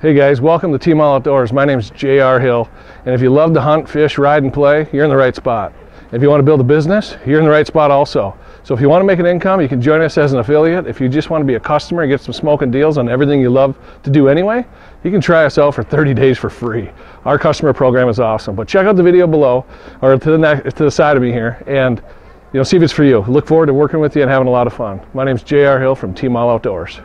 Hey guys, welcome to Team All Outdoors. My name is J.R. Hill, and if you love to hunt, fish, ride, and play, you're in the right spot. If you want to build a business, you're in the right spot also. So if you want to make an income, you can join us as an affiliate. If you just want to be a customer and get some smoking deals on everything you love to do anyway, you can try us out for 30 days for free. Our customer program is awesome. But check out the video below or to the next, to the side of me here and you know see if it's for you. Look forward to working with you and having a lot of fun. My name is J.R. Hill from Team All Outdoors.